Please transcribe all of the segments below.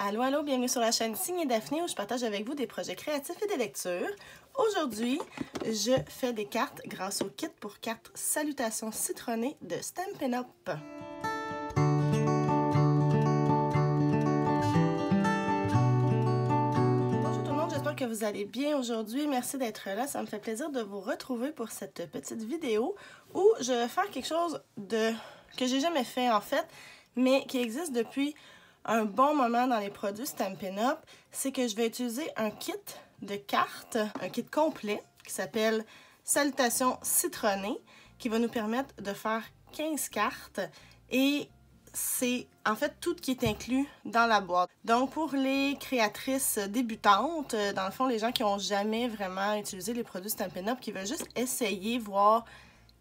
Allô, allô, bienvenue sur la chaîne Signe Daphné où je partage avec vous des projets créatifs et des lectures. Aujourd'hui, je fais des cartes grâce au kit pour cartes Salutations citronnées de Stampin' Up. Bonjour tout le monde, j'espère que vous allez bien aujourd'hui. Merci d'être là, ça me fait plaisir de vous retrouver pour cette petite vidéo où je vais faire quelque chose de que j'ai jamais fait en fait, mais qui existe depuis un bon moment dans les produits Stampin' Up, c'est que je vais utiliser un kit de cartes, un kit complet qui s'appelle Salutations citronnées, qui va nous permettre de faire 15 cartes et c'est en fait tout qui est inclus dans la boîte. Donc pour les créatrices débutantes, dans le fond les gens qui n'ont jamais vraiment utilisé les produits Stampin' Up, qui veulent juste essayer, voir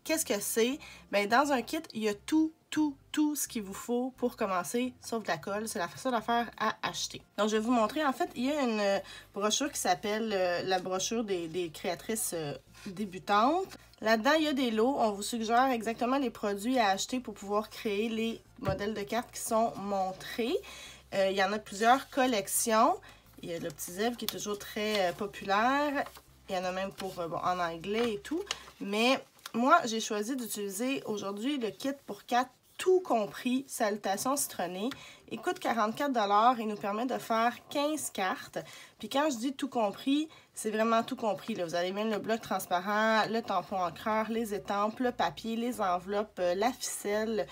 qu'est-ce que c'est, bien dans un kit, il y a tout tout, tout ce qu'il vous faut pour commencer, sauf de la colle. C'est la seule affaire à acheter. Donc, je vais vous montrer. En fait, il y a une euh, brochure qui s'appelle euh, la brochure des, créatrices euh, débutantes. Là-dedans, il y a des lots. On vous suggère exactement les produits à acheter pour pouvoir créer les modèles de cartes qui sont montrés. il y en a plusieurs collections. Il y a le petit Zev qui est toujours très populaire. Il y en a même pour en anglais et tout. Mais moi, j'ai choisi d'utiliser aujourd'hui le kit pour 4 tout compris Salutations citronnées. Il coûte 44 et nous permet de faire 15 cartes. Puis quand je dis tout compris, c'est vraiment tout compris. Là. Vous avez même le bloc transparent, le tampon encreur, les étampes, le papier, les enveloppes, euh, la ficelle,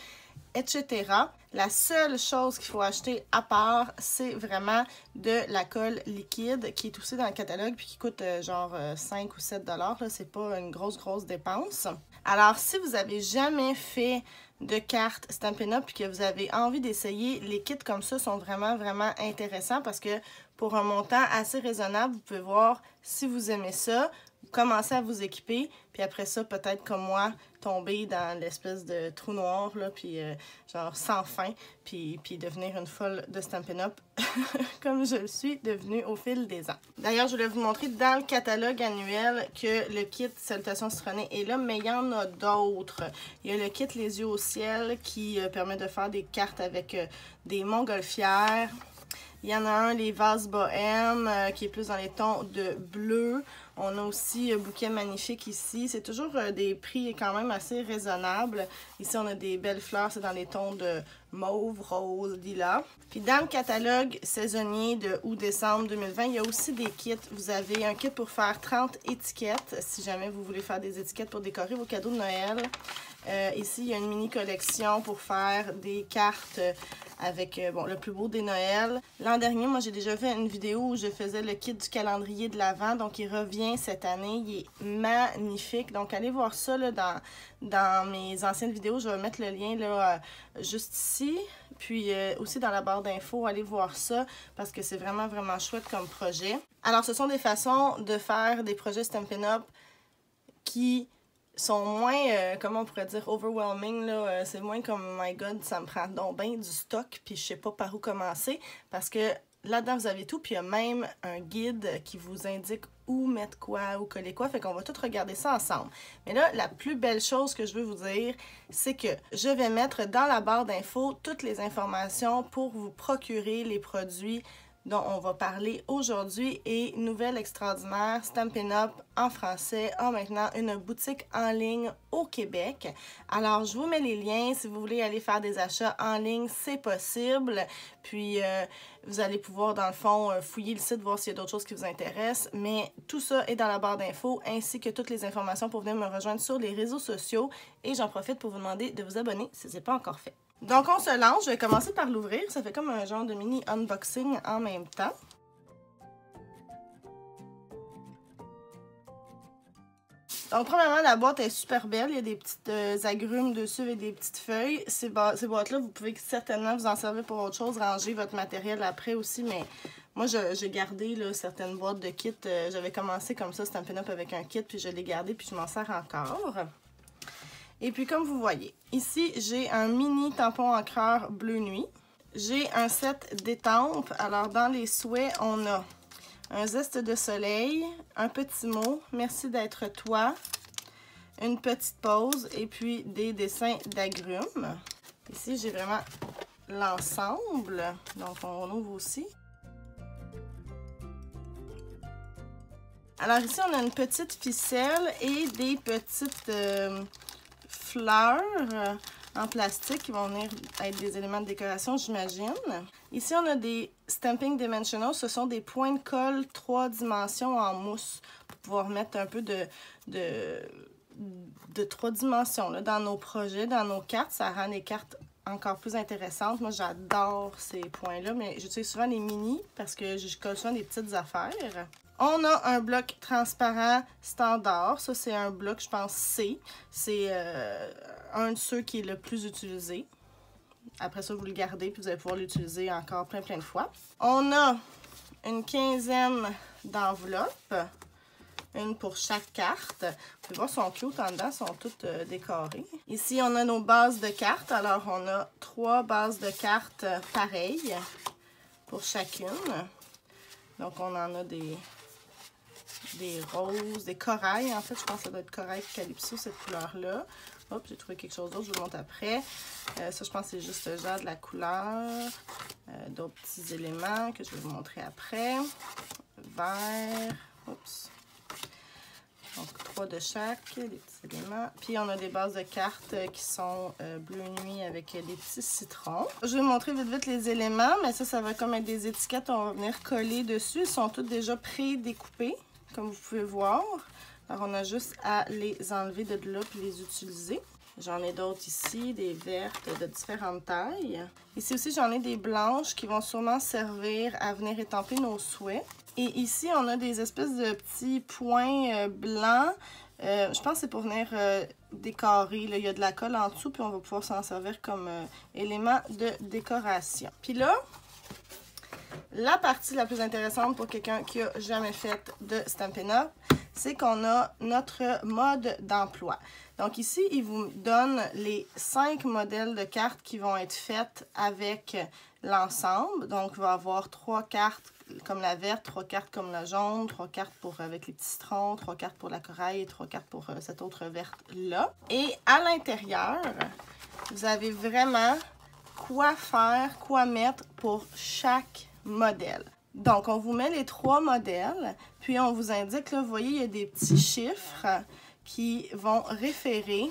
etc. La seule chose qu'il faut acheter à part, c'est vraiment de la colle liquide qui est aussi dans le catalogue puis qui coûte euh, genre 5 euh, ou 7 dollars. C'est pas une grosse, grosse dépense. Alors, si vous avez jamais fait de cartes Stampin' Up et que vous avez envie d'essayer, les kits comme ça sont vraiment, vraiment intéressants parce que pour un montant assez raisonnable, vous pouvez voir si vous aimez ça, commencer à vous équiper, puis après ça, peut-être comme moi, tomber dans l'espèce de trou noir, là, puis euh, genre sans fin, puis, puis devenir une folle de Stampin' Up, comme je le suis devenue au fil des ans. D'ailleurs, je voulais vous montrer dans le catalogue annuel que le kit Salutations citronnées est là, mais il y en a d'autres. Il y a le kit Les yeux au ciel qui euh, permet de faire des cartes avec euh, des montgolfières, il y en a un, les vases bohèmes, qui est plus dans les tons de bleu. On a aussi un bouquet magnifique ici. C'est toujours euh, des prix quand même assez raisonnables. Ici, on a des belles fleurs. C'est dans les tons de mauve, rose, lilas. Puis dans le catalogue saisonnier de août-décembre 2020, il y a aussi des kits. Vous avez un kit pour faire 30 étiquettes, si jamais vous voulez faire des étiquettes pour décorer vos cadeaux de Noël. Euh, ici, il y a une mini collection pour faire des cartes avec euh, bon, le plus beau des Noëls. L'an dernier, moi, j'ai déjà fait une vidéo où je faisais le kit du calendrier de l'Avent. Donc, il revient cette année. Il est magnifique. Donc, allez voir ça là, dans, dans mes anciennes vidéos. Je vais mettre le lien là, euh, juste ici. Puis aussi dans la barre d'infos, allez voir ça parce que c'est vraiment, vraiment chouette comme projet. Alors, ce sont des façons de faire des projets Stampin' Up qui sont moins, euh, comment on pourrait dire, overwhelming. là euh, c'est moins comme, my God, ça me prend donc bien du stock, puis je sais pas par où commencer. Parce que là-dedans, vous avez tout, puis il y a même un guide qui vous indique où mettre quoi, où coller quoi. Fait qu'on va tout regarder ça ensemble. Mais là, la plus belle chose que je veux vous dire, c'est que je vais mettre dans la barre d'infos toutes les informations pour vous procurer les produits dont on va parler aujourd'hui et nouvelle extraordinaire, Stampin' Up en français a maintenant une boutique en ligne au Québec. Alors, je vous mets les liens. Si vous voulez aller faire des achats en ligne, c'est possible. Puis, euh, vous allez pouvoir, dans le fond, euh, fouiller le site, voir s'il y a d'autres choses qui vous intéressent. Mais tout ça est dans la barre d'infos, ainsi que toutes les informations pour venir me rejoindre sur les réseaux sociaux. Et j'en profite pour vous demander de vous abonner si ce n'est pas encore fait. Donc, on se lance. Je vais commencer par l'ouvrir. Ça fait comme un genre de mini unboxing en même temps. Donc, premièrement, la boîte est super belle. Il y a des petites euh, agrumes dessus et des petites feuilles. Ces, boîtes-là, vous pouvez certainement vous en servir pour autre chose, ranger votre matériel après aussi. Mais moi, j'ai gardé certaines boîtes de kits. Euh, j'avais commencé comme ça, Stampin' Up avec un kit, puis je l'ai gardé, puis je m'en sers encore. Et puis comme vous voyez, ici j'ai un mini tampon encreur bleu nuit. J'ai un set d'étampes. Alors dans les souhaits, on a un zeste de soleil, un petit mot, merci d'être toi, une petite pause et puis des dessins d'agrumes. Ici, j'ai vraiment l'ensemble. Donc, on ouvre aussi. Alors ici, on a une petite ficelle et des petites euh, fleurs euh, en plastique qui vont venir être des éléments de décoration, j'imagine. Ici, on a des Stamping Dimensional. Ce sont des points de colle trois dimensions en mousse pour pouvoir mettre un peu de, de, de trois dimensions là, dans nos projets, dans nos cartes. Ça rend les cartes encore plus intéressantes. Moi, j'adore ces points-là, mais j'utilise souvent les mini parce que je colle souvent des petites affaires. On a un bloc transparent standard. Ça, c'est un bloc, je pense, C. C'est euh, un de ceux qui est le plus utilisé. Après ça, vous le gardez, puis vous allez pouvoir l'utiliser encore plein, plein de fois. On a une quinzaine d'enveloppes. Une pour chaque carte. Vous pouvez voir, sont cute en dedans, sont toutes euh, décorées. Ici, on a nos bases de cartes. Alors, on a trois bases de cartes pareilles pour chacune. Donc, on en a des, des roses, des corails. En fait, je pense que ça doit être corail calypso, cette couleur-là. Hop, j'ai trouvé quelque chose d'autre, je vous le montre après. Euh, ça, je pense que c'est juste déjà de la couleur. Euh, d'autres petits éléments que je vais vous montrer après. Vert. Oups. Donc, trois de chaque, des petits éléments. Puis, on a des bases de cartes qui sont euh, bleu nuit avec des petits citrons. Je vais vous montrer vite vite les éléments, mais ça, ça va comme être des étiquettes. On va venir coller dessus. Ils sont tous déjà pré-découpés comme vous pouvez voir. Alors, on a juste à les enlever de là puis les utiliser. J'en ai d'autres ici, des vertes de différentes tailles. Ici aussi, j'en ai des blanches qui vont sûrement servir à venir étamper nos souhaits. Et ici, on a des espèces de petits points euh, blancs. Euh, je pense que c'est pour venir euh, décorer. Il y a de la colle en dessous, puis on va pouvoir s'en servir comme élément de décoration. Puis là, la partie la plus intéressante pour quelqu'un qui a jamais fait de Stampin' Up, c'est qu'on a notre mode d'emploi. Donc ici, il vous donne les cinq modèles de cartes qui vont être faites avec l'ensemble. Donc, il va avoir trois cartes comme la verte, trois cartes comme la jaune, trois cartes pour avec les petits citrons, trois cartes pour la corail et trois cartes pour euh, cette autre verte-là. Et à l'intérieur, vous avez vraiment quoi faire, quoi mettre pour chaque modèle. Donc, on vous met les trois modèles, puis on vous indique, là, vous voyez, il y a des petits chiffres qui vont référer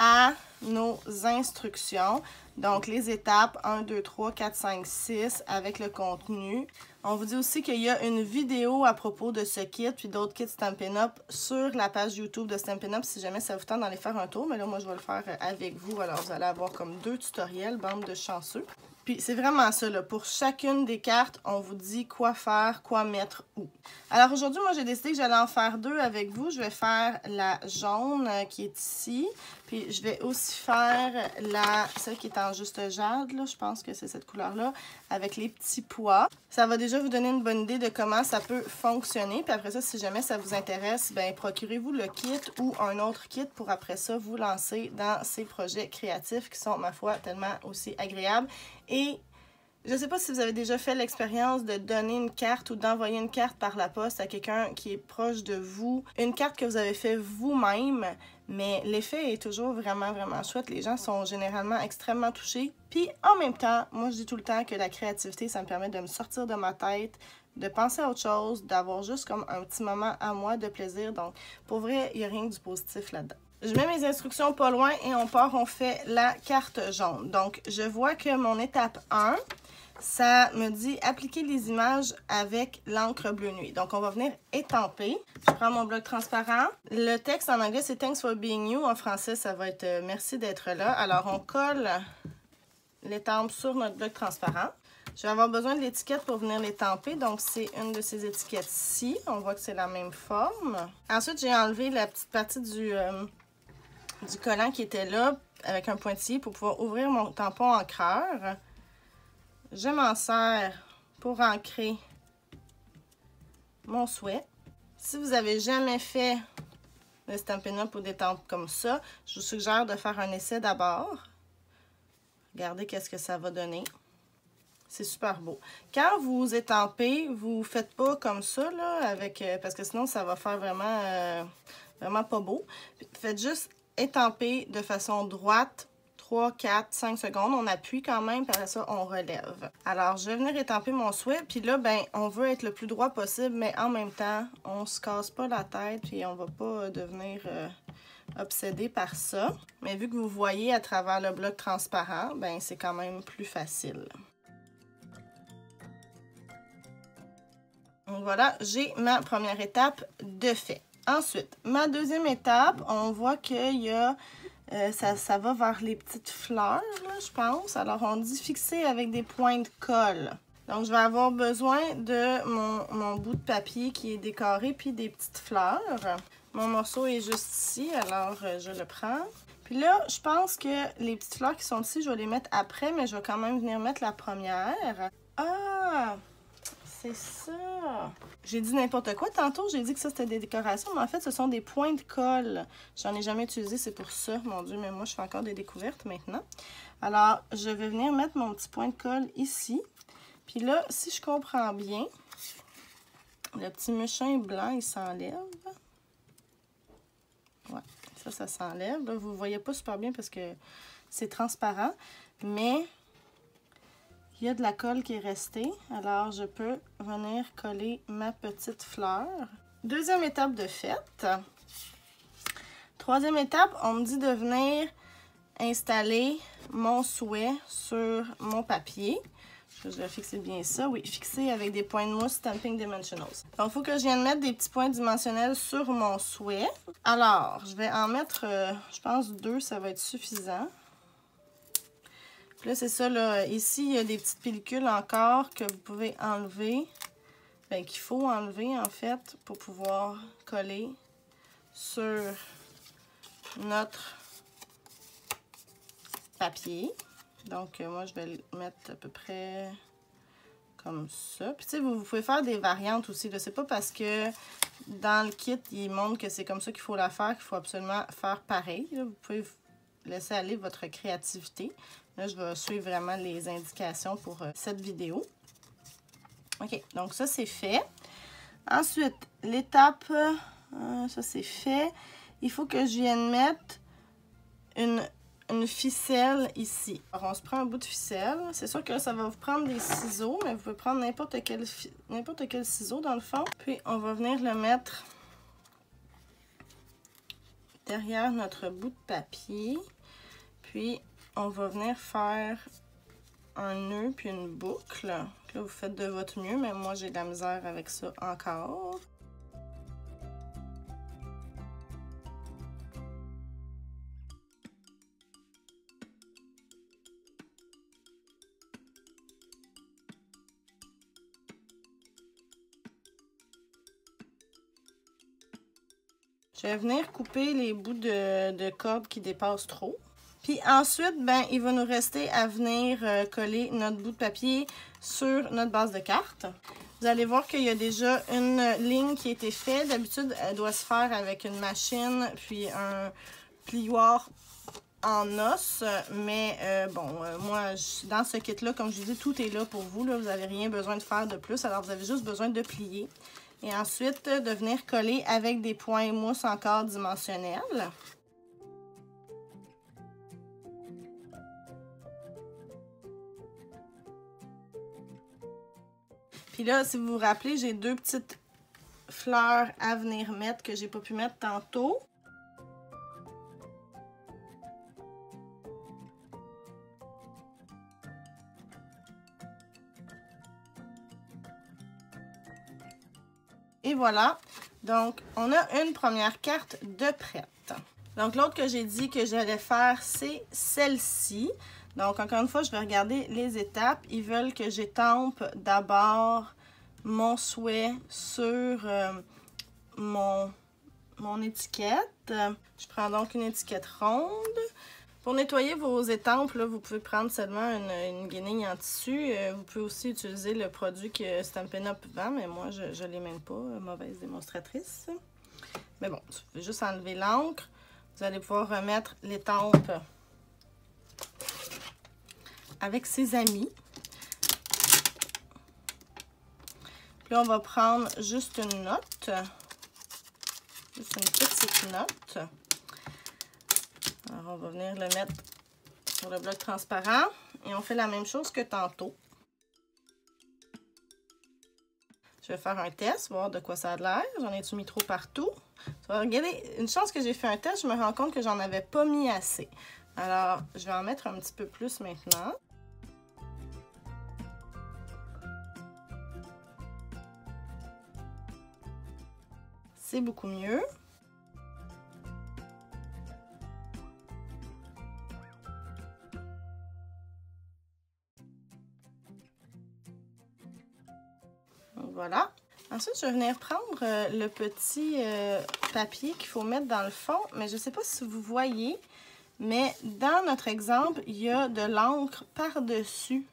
à nos instructions. Donc, les étapes 1, 2, 3, 4, 5, 6 avec le contenu. On vous dit aussi qu'il y a une vidéo à propos de ce kit puis d'autres kits Stampin' Up sur la page YouTube de Stampin' Up si jamais ça vous tente d'aller faire un tour. Mais là, moi, je vais le faire avec vous. Alors, vous allez avoir comme deux tutoriels, bande de chanceux. Puis c'est vraiment ça, là. Pour chacune des cartes, on vous dit quoi faire, quoi mettre où. Alors aujourd'hui, moi, j'ai décidé que j'allais en faire deux avec vous. Je vais faire la jaune euh, qui est ici. Puis je vais aussi faire la celle qui est en juste jade. Je pense que c'est cette couleur-là, avec les petits pois. Ça va déjà vous donner une bonne idée de comment ça peut fonctionner. Puis après ça, si jamais ça vous intéresse, ben procurez-vous le kit ou un autre kit pour après ça vous lancer dans ces projets créatifs qui sont, ma foi, tellement aussi agréables. Et je ne sais pas si vous avez déjà fait l'expérience de donner une carte ou d'envoyer une carte par la poste à quelqu'un qui est proche de vous. Une carte que vous avez fait vous-même, mais l'effet est toujours vraiment, vraiment chouette. Les gens sont généralement extrêmement touchés. Puis en même temps, moi je dis tout le temps que la créativité, ça me permet de me sortir de ma tête, de penser à autre chose, d'avoir juste comme un petit moment à moi de plaisir. Donc pour vrai, il n'y a rien que du positif là-dedans. Je mets mes instructions pas loin et on part, on fait la carte jaune. Donc, je vois que mon étape 1, ça me dit appliquer les images avec l'encre bleu nuit. Donc, on va venir étamper. Je prends mon bloc transparent. Le texte en anglais, c'est Thanks for being you. En français, ça va être euh, Merci d'être là. Alors, on colle l'étampe sur notre bloc transparent. Je vais avoir besoin de l'étiquette pour venir l'étamper. Donc, c'est une de ces étiquettes-ci. On voit que c'est la même forme. Ensuite, j'ai enlevé la petite partie du, euh, du collant qui était là avec un pointillé pour pouvoir ouvrir mon tampon encreur. Je m'en sers pour ancrer mon souhait. Si vous avez jamais fait le Stampin' Up ou des tempes comme ça, je vous suggère de faire un essai d'abord. Regardez qu'est-ce que ça va donner. C'est super beau. Quand vous étampez, vous faites pas comme ça, là, avec, euh, parce que sinon, ça va faire vraiment, euh, vraiment pas beau. Faites juste étamper de façon droite 3, 4, 5 secondes. On appuie quand même, puis après ça, on relève. Alors, je vais venir étamper mon souhait. Puis là, ben, on veut être le plus droit possible, mais en même temps, on se casse pas la tête, puis on va pas devenir euh, obsédé par ça. Mais vu que vous voyez à travers le bloc transparent, ben, c'est quand même plus facile. Donc voilà, j'ai ma première étape de fait. Ensuite, ma deuxième étape, on voit qu'il y a euh, ça, va vers les petites fleurs, je pense. Alors, on dit fixer avec des points de colle. Donc, je vais avoir besoin de mon, bout de papier qui est décoré, puis des petites fleurs. Mon morceau est juste ici, alors euh, je le prends. Puis là, je pense que les petites fleurs qui sont ici, je vais les mettre après, mais je vais quand même venir mettre la première. Ah! C'est ça. J'ai dit n'importe quoi tantôt. J'ai dit que ça, c'était des décorations. Mais en fait, ce sont des points de colle. J'en ai jamais utilisé, c'est pour ça. Mon Dieu, mais moi, je fais encore des découvertes maintenant. Alors, je vais venir mettre mon petit point de colle ici. Puis là, si je comprends bien, le petit machin blanc, il s'enlève. Ouais, ça, ça s'enlève. Vous ne voyez pas super bien parce que c'est transparent. Mais il y a de la colle qui est restée, alors je peux venir coller ma petite fleur. Deuxième étape de fête. Troisième étape, on me dit de venir installer mon souhait sur mon papier. Je vais fixer bien ça. Oui, fixer avec des points de mousse Stamping Dimensionals. Donc, il faut que je vienne mettre des petits points dimensionnels sur mon souhait. Alors, je vais en mettre, euh, je pense, deux, ça va être suffisant là, c'est ça, là. Ici, il y a des petites pellicules encore que vous pouvez enlever. Ben, qu'il faut enlever, en fait, pour pouvoir coller sur notre papier. Donc, euh, moi, je vais le mettre à peu près comme ça. Puis, tu sais, vous, pouvez faire des variantes aussi. C'est pas parce que dans le kit, il montre que c'est comme ça qu'il faut la faire qu'il faut absolument faire pareil. Vous pouvez laisser aller votre créativité. Là, je vais suivre vraiment les indications pour euh, cette vidéo. OK, donc ça, c'est fait. Ensuite, l'étape, euh, ça, c'est fait. Il faut que je vienne mettre une, ficelle ici. Alors, on se prend un bout de ficelle. C'est sûr que ça va vous prendre des ciseaux, mais vous pouvez prendre n'importe quel, quel ciseau, dans le fond. Puis, on va venir le mettre derrière notre bout de papier. Puis, on va venir faire un nœud puis une boucle. Là, vous faites de votre mieux, mais moi, j'ai de la misère avec ça encore. Je vais venir couper les bouts de, de corde qui dépassent trop. Puis ensuite, ben, il va nous rester à venir euh, coller notre bout de papier sur notre base de carte. Vous allez voir qu'il y a déjà une ligne qui a été faite. D'habitude, elle doit se faire avec une machine puis un plioir en os. Mais euh, bon, euh, moi, dans ce kit-là, comme je vous dis, tout est là pour vous. Là. Vous n'avez rien besoin de faire de plus. Alors, vous avez juste besoin de plier. Et ensuite, de venir coller avec des points mousse encore dimensionnels. Puis là, si vous vous rappelez, j'ai deux petites fleurs à venir mettre que j'ai pas pu mettre tantôt. Et voilà. Donc, on a une première carte de prête. Donc, l'autre que j'ai dit que j'allais faire, c'est celle-ci. Donc, encore une fois, je vais regarder les étapes. Ils veulent que j'étampe d'abord mon souhait sur euh, mon, mon étiquette. Je prends donc une étiquette ronde. Pour nettoyer vos étampes, vous pouvez prendre seulement une, guenille en tissu. Euh, vous pouvez aussi utiliser le produit que Stampin' Up vend, mais moi, je ne l'ai même pas. Mauvaise démonstratrice. Mais bon, vous pouvez juste enlever l'encre. Vous allez pouvoir remettre l'étampe avec ses amis. là, on va prendre juste une note. Juste une petite note. Alors, on va venir le mettre sur le bloc transparent. Et on fait la même chose que tantôt. Je vais faire un test, voir de quoi ça a l'air. J'en ai-tu mis trop partout? Regardez, une chance que j'ai fait un test, je me rends compte que j'en avais pas mis assez. Alors, je vais en mettre un petit peu plus maintenant. C'est beaucoup mieux. voilà. Ensuite, je vais venir prendre euh, le petit euh, papier qu'il faut mettre dans le fond. Mais je ne sais pas si vous voyez, mais dans notre exemple, il y a de l'encre par-dessus.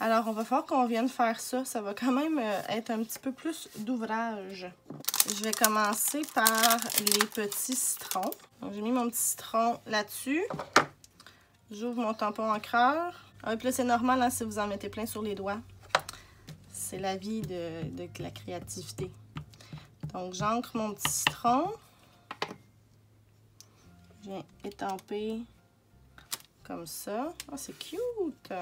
Alors, on va voir qu'on vienne faire ça. Ça va quand même euh, être un petit peu plus d'ouvrage. Je vais commencer par les petits citrons. J'ai mis mon petit citron là-dessus. J'ouvre mon tampon encreur. Ah, et puis là, c'est normal hein, si vous en mettez plein sur les doigts c'est la vie de, la créativité. Donc, j'ancre mon petit citron. Je viens étamper comme ça. Oh, c'est cute!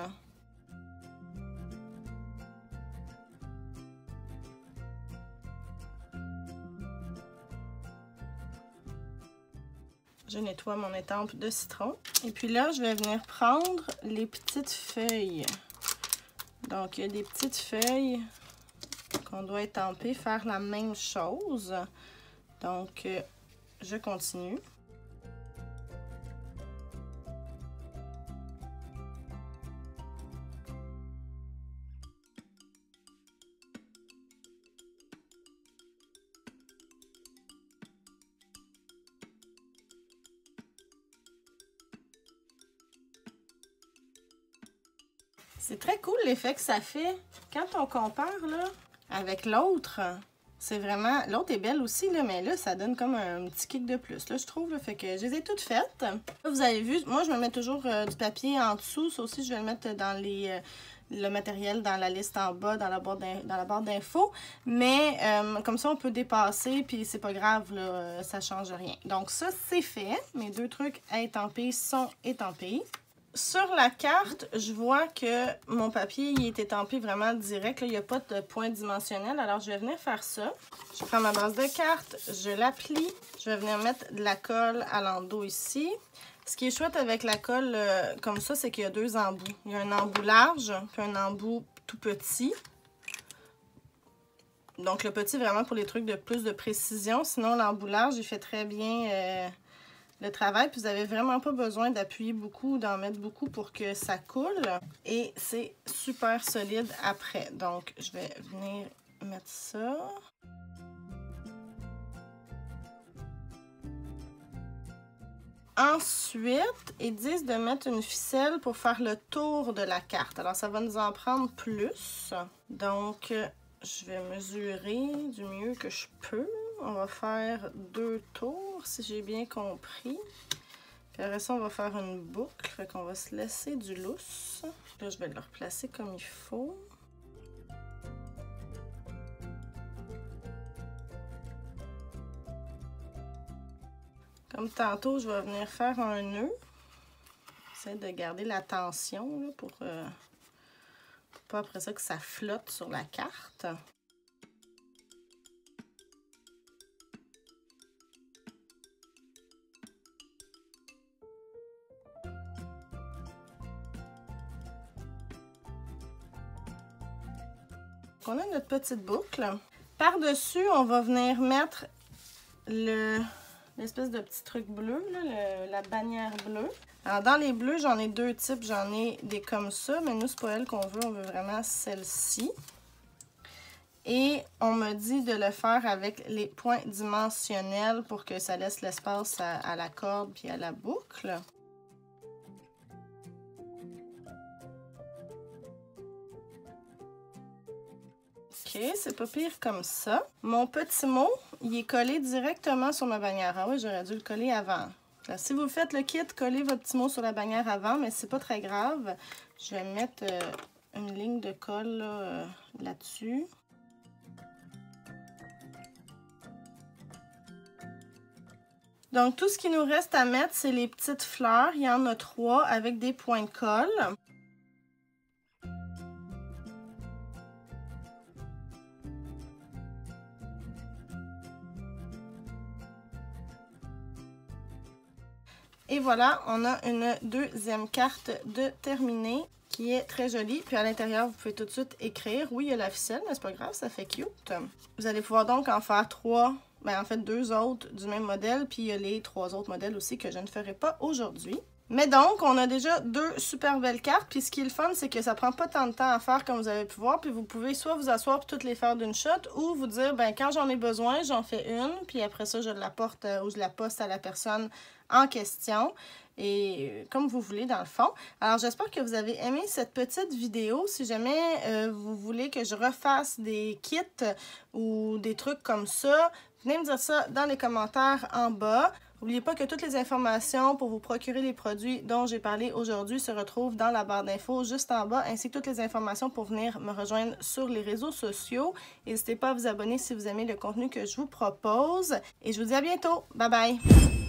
Je nettoie mon étampe de citron. Et puis là, je vais venir prendre les petites feuilles. Donc, il y a des petites feuilles qu'on doit étamper, faire la même chose. Donc, euh, je continue. L'effet que ça fait. Quand on compare là, avec l'autre, c'est vraiment... L'autre est belle aussi, là, mais là, ça donne comme un petit kick de plus, là, je trouve. fait que je les ai toutes faites. vous avez vu, moi, je me mets toujours euh, du papier en dessous. Ça aussi, je vais le mettre dans les... Euh, le matériel dans la liste en bas, dans la barre d'infos. Mais euh, comme ça, on peut dépasser, puis c'est pas grave, là, ça change rien. Donc ça, c'est fait. Mes deux trucs à étamper sont étampés sur la carte, je vois que mon papier il est étampé vraiment direct. il n'y a pas de point dimensionnel. Alors, je vais venir faire ça. Je prends ma base de carte, je l'applique. Je vais venir mettre de la colle à l'endos ici. Ce qui est chouette avec la colle euh, comme ça, c'est qu'il y a deux embouts. Il y a un embout large, puis un embout tout petit. Donc, le petit, vraiment pour les trucs de plus de précision. Sinon, l'embout large, il fait très bien... Euh, le travail. Puis vous n'avez vraiment pas besoin d'appuyer beaucoup, d'en mettre beaucoup pour que ça coule. Et c'est super solide après. Donc, je vais venir mettre ça. Ensuite, ils disent de mettre une ficelle pour faire le tour de la carte. Alors, ça va nous en prendre plus. Donc, je vais mesurer du mieux que je peux on va faire deux tours, si j'ai bien compris. Puis après ça, on va faire une boucle. Qu'on va se laisser du lousse. Là, je vais le replacer comme il faut. Comme tantôt, je vais venir faire un nœud. J'essaie de garder la tension pour, euh, pour pas après ça que ça flotte sur la carte. On a notre petite boucle. Par-dessus, on va venir mettre l'espèce de petit truc bleu, la bannière bleue. Alors, dans les bleus, j'en ai deux types. J'en ai des comme ça, mais nous, c'est pas elle qu'on veut. On veut vraiment celle-ci. Et on me dit de le faire avec les points dimensionnels pour que ça laisse l'espace à, la corde puis à la boucle. OK, c'est pas pire comme ça. Mon petit mot, il est collé directement sur ma bannière. Ah oui, j'aurais dû le coller avant. si vous faites le kit, collez votre petit mot sur la bannière avant, mais c'est pas très grave. Je vais mettre euh, une ligne de colle euh, là-dessus. Là, dessus Donc, tout ce qui nous reste à mettre, c'est les petites fleurs. Il y en a trois avec des points de colle. Et voilà, on a une deuxième carte de terminée qui est très jolie. Puis à l'intérieur, vous pouvez tout de suite écrire. Oui, il y a la ficelle, mais c'est pas grave, ça fait cute. Vous allez pouvoir donc en faire trois, ben en fait deux autres du même modèle. Puis il y a les trois autres modèles aussi que je ne ferai pas aujourd'hui. Mais donc, on a déjà deux super belles cartes. Puis ce qui est le fun, c'est que ça prend pas tant de temps à faire comme vous avez pu voir. Puis vous pouvez soit vous asseoir pour toutes les faire d'une shot ou vous dire, ben quand j'en ai besoin, j'en fais une. Puis après ça, je la porte euh, ou je la poste à la personne en question et euh, comme vous voulez dans le fond. Alors j'espère que vous avez aimé cette petite vidéo. Si jamais euh, vous voulez que je refasse des kits ou des trucs comme ça, venez me dire ça dans les commentaires en bas. N'oubliez pas que toutes les informations pour vous procurer les produits dont j'ai parlé aujourd'hui se retrouvent dans la barre d'infos juste en bas, ainsi que toutes les informations pour venir me rejoindre sur les réseaux sociaux. N'hésitez pas à vous abonner si vous aimez le contenu que je vous propose. Et je vous dis à bientôt. Bye bye!